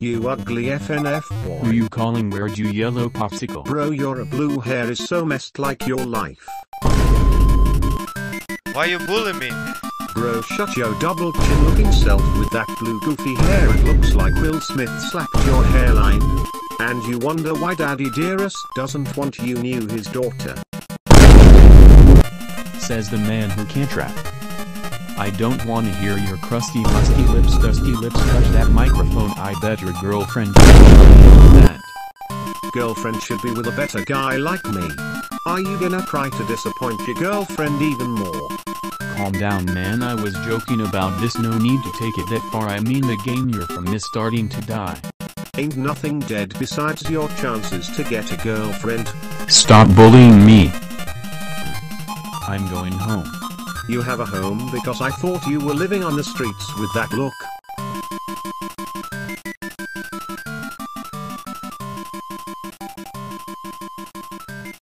You ugly FNF boy. Who you calling weird you yellow popsicle? Bro your blue hair is so messed like your life. Why you bullying me? Bro shut your double chin looking self with that blue goofy hair it looks like Will Smith slapped your hairline. And you wonder why daddy dearest doesn't want you knew his daughter. Says the man who can't rap. I don't wanna hear your crusty musty lips dusty lips touch that microphone I bet your girlfriend that. Girlfriend should be with a better guy like me. Are you gonna try to disappoint your girlfriend even more? Calm down man I was joking about this no need to take it that far I mean the game you're from is starting to die. Ain't nothing dead besides your chances to get a girlfriend. Stop bullying me. I'm going home. You have a home because I thought you were living on the streets with that look.